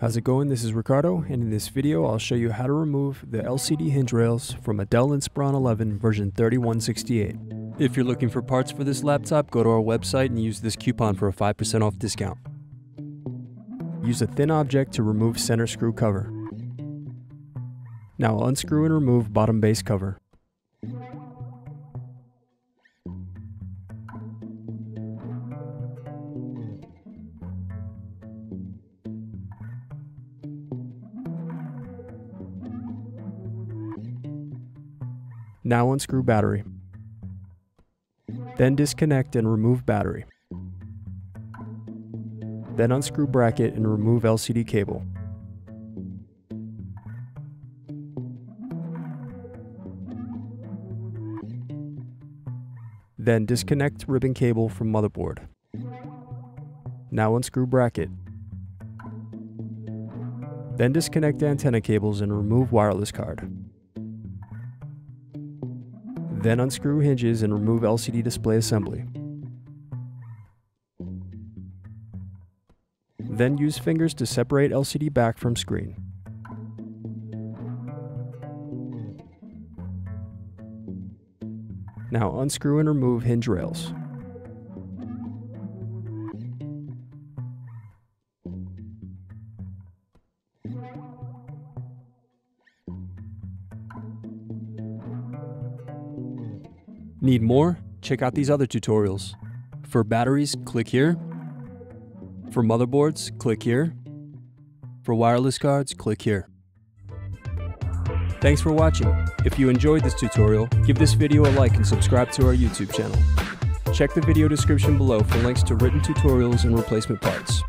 How's it going? This is Ricardo, and in this video I'll show you how to remove the LCD hinge rails from a Dell Inspiron 11 version 3168. If you're looking for parts for this laptop, go to our website and use this coupon for a 5% off discount. Use a thin object to remove center screw cover. Now unscrew and remove bottom base cover. Now unscrew battery. Then disconnect and remove battery. Then unscrew bracket and remove LCD cable. Then disconnect ribbon cable from motherboard. Now unscrew bracket. Then disconnect antenna cables and remove wireless card. Then unscrew hinges and remove LCD display assembly. Then use fingers to separate LCD back from screen. Now unscrew and remove hinge rails. Need more? Check out these other tutorials. For batteries, click here. For motherboards, click here. For wireless cards, click here. Thanks for watching. If you enjoyed this tutorial, give this video a like and subscribe to our YouTube channel. Check the video description below for links to written tutorials and replacement parts.